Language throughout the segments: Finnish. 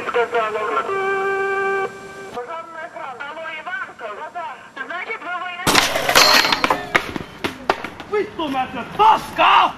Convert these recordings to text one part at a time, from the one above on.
не сказала. Пожарная охрана. Алло, Иванка. Да-да. Значит, вы военные. Вы что, нас таскал?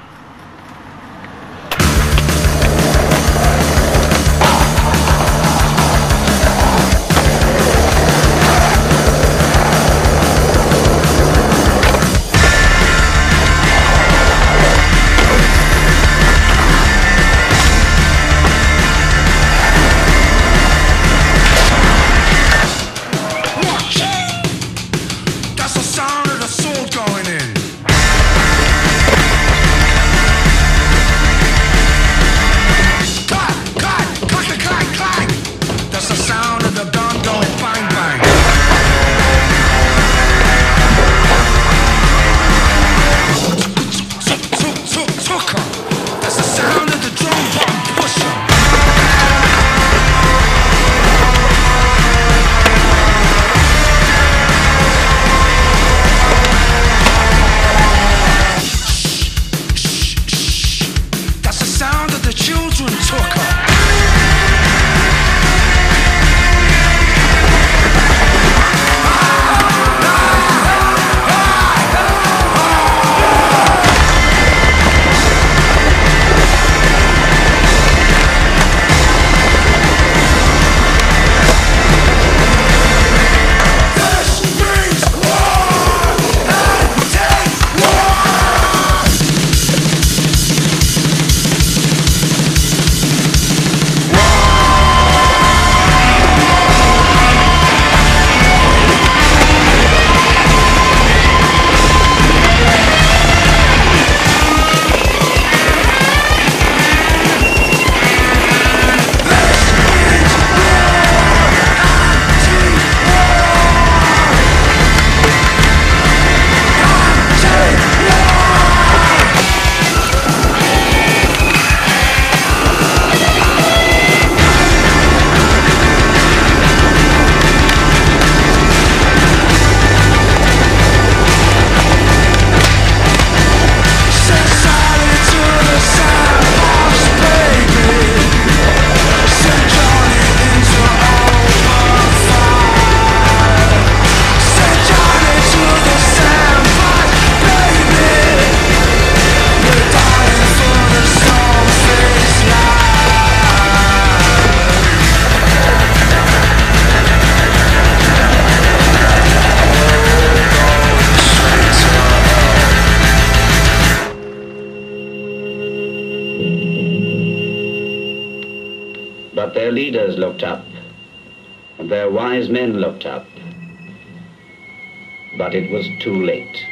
But their leaders looked up, and their wise men looked up. But it was too late.